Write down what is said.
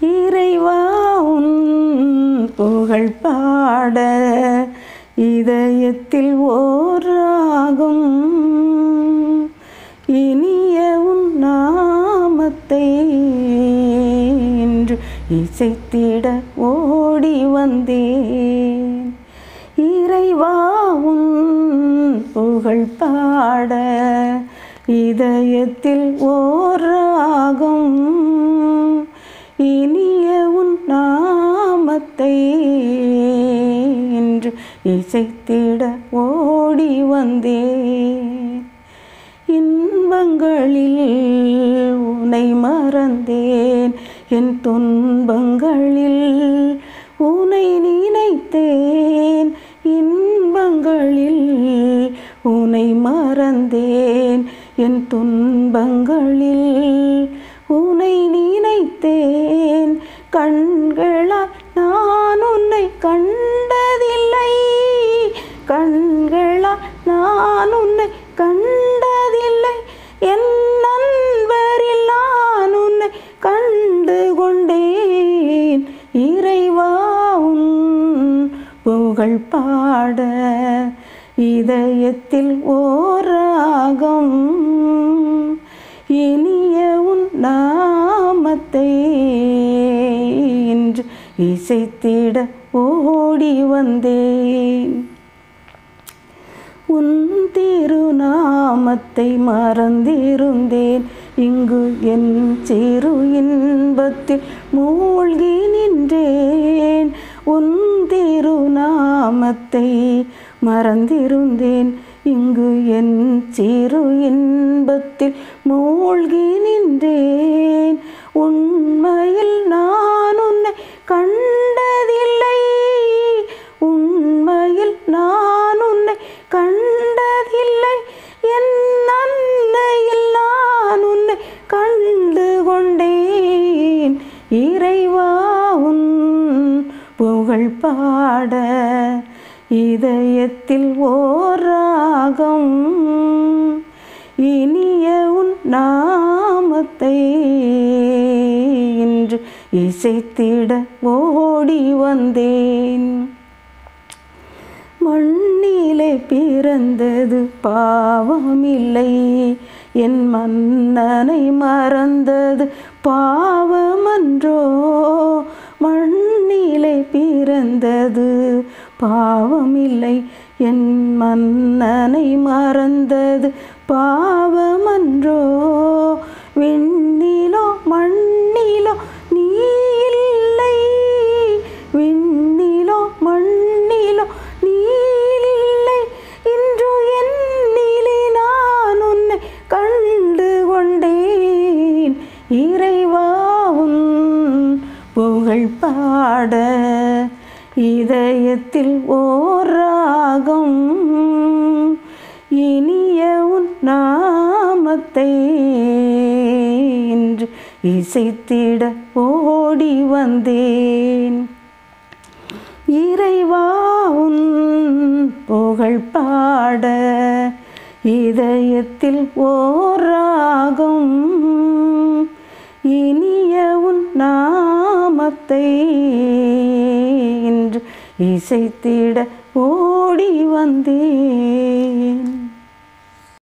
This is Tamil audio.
இறைவா உன் புகழ் பாட இதயத்தில் ஓராகும். இனிய உன் நாமத்தை என்று இசைத்திட ஓடி வந்தேன். இறைவா உன் புகழ் பாட இதயத்தில் ஓராகும். இசைத்திட ஓடி வந்தே. இன்பங்களில் உனை மறந்தேன். என் துன்பங்களில் உனை நினைத்தேன். இன்பங்களில் உனை மறந்தேன். என் துன்பங்களில் பாட இதயத்தில் ஓராகம். இனிய உன் நாமத்தை இன்று இசைத்திட ஓடி வந்தேன். உன் திருநாமத்தை மறந்திருந்தேன். இங்கு என் சிறு இன்பத்தில் மூழ்கி நின்றேன். உன் திருநாமத்தை மறந்திருந்தேன். இங்கு என் சிறு இன்பத்தில் மூழ்கி நின்றேன். உன் புகழ் பாட இதயத்தில் ஓராகம் இனிய உன் நாமத்தை இன்று இசைத்திட ஓடி வந்தேன். மண்ணிலே பிறந்தது பாவமில்லை என் மன்னனை மறந்தது பாவமன்றோ. மண்ணிலை பிறந்தது. பாவமில்லை என் மன்னனை மறந்தது. பாவமன்று புகழ் பாட இதயத்தில் ஓராகும். இனிய உன் நாமத்தை என்று இசைத்திட ஓடி வந்தேன். இறைவா உன் புகழ் பாட இதயத்தில் ஓராகும். நாமத்தை இன்று இசைத்திட ஓடி வந்தேன்.